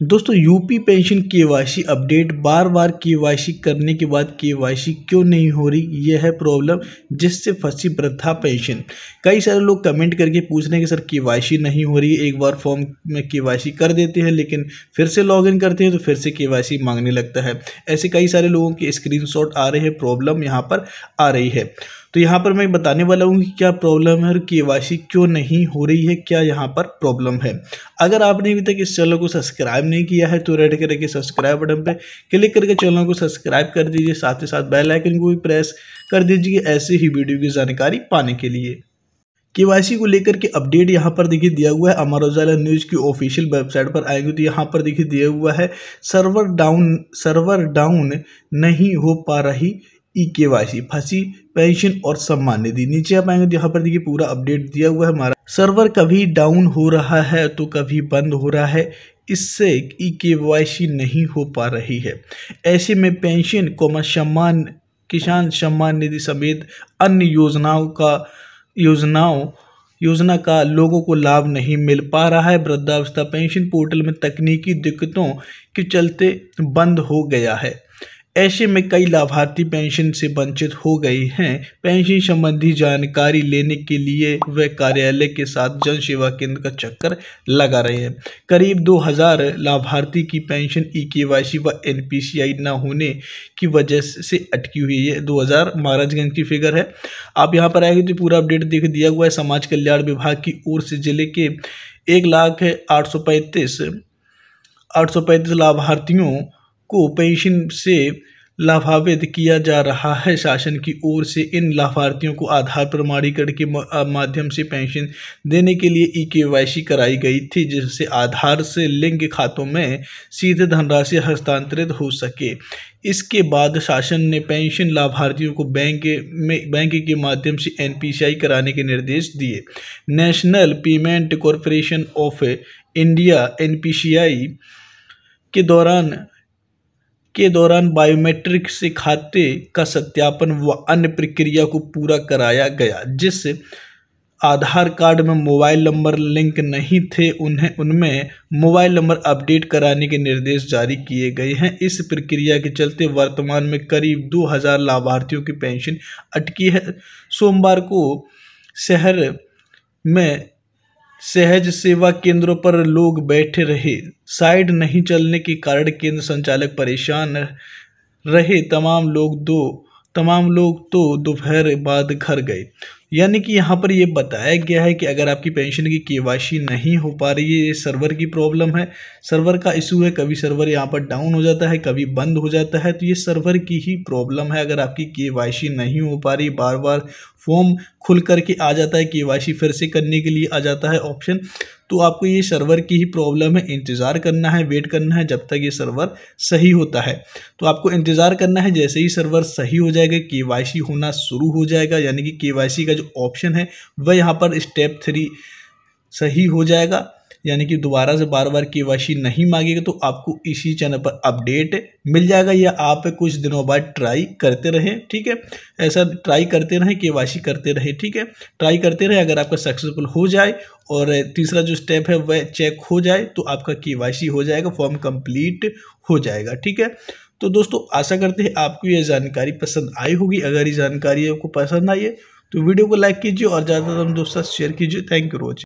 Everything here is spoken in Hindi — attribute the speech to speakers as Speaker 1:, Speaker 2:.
Speaker 1: दोस्तों, यूपी पेंशन केवाईसी अपडेट, बार बार केवाईसी करने के बाद केवाईसी क्यों नहीं हो रही? यह है प्रॉब्लम जिससे फंसी वृद्धा पेंशन। कई सारे लोग कमेंट करके पूछ रहे हैं कि, सर, केवाईसी नहीं हो रही, एक बार फॉर्म में केवाईसी कर देते हैं, लेकिन फिर से लॉगिन करते हैं तो फिर से केवाईसी मांगने लगता है। ऐसे कई सारे लोगों के स्क्रीनशॉट आ रहे हैं, प्रॉब्लम यहाँ पर आ रही है। तो यहाँ पर मैं बताने वाला हूँ कि क्या प्रॉब्लम है और के क्यों नहीं हो रही है, क्या यहाँ पर प्रॉब्लम है। अगर आपने अभी तक इस चैनल को सब्सक्राइब नहीं किया है तो रेड करके सब्सक्राइब बटन पे क्लिक करके चैनल को सब्सक्राइब कर दीजिए, साथ ही साथ बेल आइकन को भी प्रेस कर दीजिए ऐसे ही वीडियो की जानकारी पाने के लिए। के को लेकर के अपडेट यहाँ पर देखिए दिया हुआ है। अमर उजाला न्यूज़ की ऑफिशियल वेबसाइट पर आएँगे तो यहाँ पर देखिए दिया हुआ है सर्वर डाउन सर्वर डाउन नहीं हो पा रही। ई के वाई सी, फंसी, पेंशन और सम्मान निधि। नीचे आप आएँगे यहाँ पर देखिए पूरा अपडेट दिया हुआ है हमारा। सर्वर कभी डाउन हो रहा है तो कभी बंद हो रहा है। इससे ई के वाई सी नहीं हो पा रही है। ऐसे में पेंशन, कोमा सम्मान, किसान सम्मान निधि समेत अन्य योजनाओं का, योजनाओं, योजना का लोगों को लाभ नहीं मिल पा रहा है। वृद्धावस्था पेंशन पोर्टल में तकनीकी दिक्कतों के चलते बंद हो गया है। ऐसे में कई लाभार्थी पेंशन से वंचित हो गए हैं। पेंशन संबंधी जानकारी लेने के लिए वे कार्यालय के साथ जन सेवा केंद्र का चक्कर लगा रहे हैं। करीब 2000 लाभार्थी की पेंशन ई के वाई व एनपीसीआई न होने की वजह से अटकी हुई है। 2000 महाराजगंज की फिगर है। आप यहाँ पर आएँगे तो पूरा अपडेट देख दिया हुआ है। समाज कल्याण विभाग की ओर से ज़िले के एक लाख आठ सौ पैंतीस, आठ सौ पैंतीस लाभार्थियों को पेंशन से लाभान्वित किया जा रहा है। शासन की ओर से इन लाभार्थियों को आधार प्रमाणीकरण के माध्यम से पेंशन देने के लिए ई के कराई गई थी, जिससे आधार से लिंक खातों में सीधे धनराशि हस्तांतरित हो सके। इसके बाद शासन ने पेंशन लाभार्थियों को बैंक में, बैंक के माध्यम से एनपीसीआई कराने के निर्देश दिए। National Payment Corporation of India NPCI के दौरान के दौरान बायोमेट्रिक से खाते का सत्यापन व अन्य प्रक्रिया को पूरा कराया गया, जिस आधार कार्ड में मोबाइल नंबर लिंक नहीं थे, उन्हें, उनमें मोबाइल नंबर अपडेट कराने के निर्देश जारी किए गए हैं। इस प्रक्रिया के चलते वर्तमान में करीब 2000 लाभार्थियों की पेंशन अटकी है। सोमवार को शहर में सहज सेवा केंद्रों पर लोग बैठे रहे। साइड नहीं चलने के कारण केंद्र संचालक परेशान रहे। तमाम लोग दो तमाम लोग तो दोपहर बाद घर गए। यानी कि यहाँ पर ये बताया गया है कि अगर आपकी पेंशन की केवासी नहीं हो पा रही है, ये सर्वर की प्रॉब्लम है। सर्वर का इशू है, कभी सर्वर यहाँ पर डाउन हो जाता है, कभी बंद हो जाता है तो ये सर्वर की ही प्रॉब्लम है। अगर आपकी के नहीं हो पा रही बार बार फॉर्म खुल करके आ जाता है, के फिर से करने के लिए आ जाता है ऑप्शन तो आपको ये सर्वर की ही प्रॉब्लम है। इंतज़ार करना है वेट करना है जब तक ये सर्वर सही होता है। तो आपको इंतज़ार करना है, जैसे ही सर्वर सही हो जाएगा, के होना शुरू हो जाएगा, यानी कि के का जो ऑप्शन है, वह यहाँ पर स्टेप थ्री सही हो जाएगा। यानी कि दोबारा से बार बार के नहीं मांगेगा तो आपको इसी चैनल पर अपडेट मिल जाएगा या आप कुछ दिनों बाद ट्राई करते रहें, ठीक है? ऐसा ट्राई करते रहें, के करते रहें, ठीक है? ट्राई करते रहें, अगर आपका सक्सेसफुल हो जाए और तीसरा जो स्टेप है, वह चेक हो जाए तो आपका के हो जाएगा फॉर्म कंप्लीट हो जाएगा, ठीक है? तो दोस्तों, आशा करते हैं आपको यह जानकारी पसंद आई होगी। अगर ये जानकारी आपको पसंद आई है तो वीडियो को लाइक कीजिए और ज़्यादा से ज़्यादा दोस्तों शेयर कीजिए। Thank you rose.